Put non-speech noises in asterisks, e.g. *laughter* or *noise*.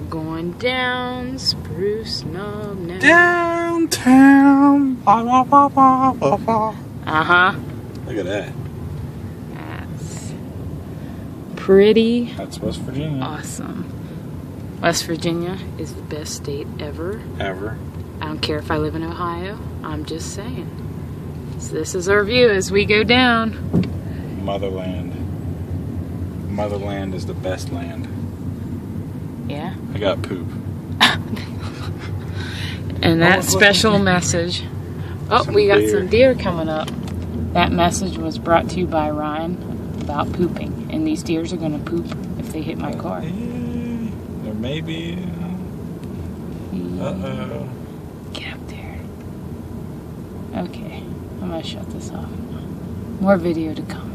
We're going down Spruce Knob now. Downtown. Uh huh. Look at that. That's pretty That's West Virginia. awesome. West Virginia is the best state ever. Ever. I don't care if I live in Ohio. I'm just saying. So this is our view as we go down. Motherland. Motherland is the best land. Yeah. I got poop. *laughs* And that Oh, special message. Oh, Some we got deer. some deer coming up. That message was brought to you by Ryan about pooping. And these deers are going to poop if they hit my car. There may be. Uh oh. Get up there. Okay, I'm going to shut this off. More video to come.